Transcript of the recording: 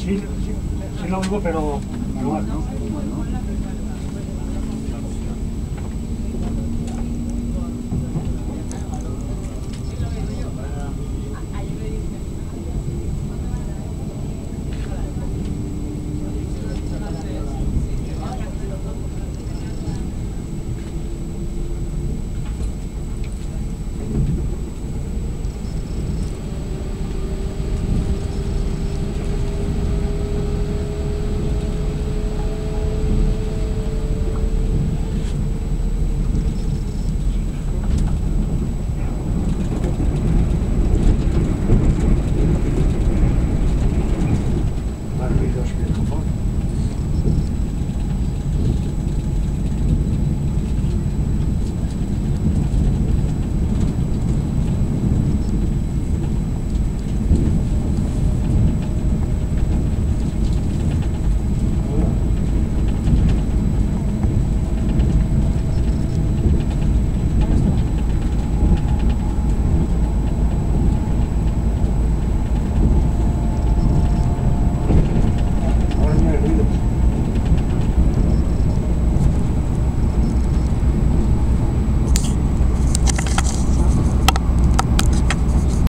Sí, sí, sí lo oigo, pero igual, ¿no?